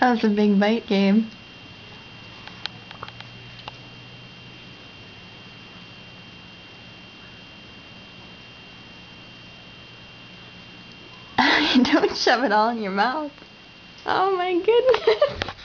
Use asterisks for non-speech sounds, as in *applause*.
That was a big bite game. *laughs* Don't shove it all in your mouth. Oh my goodness. *laughs*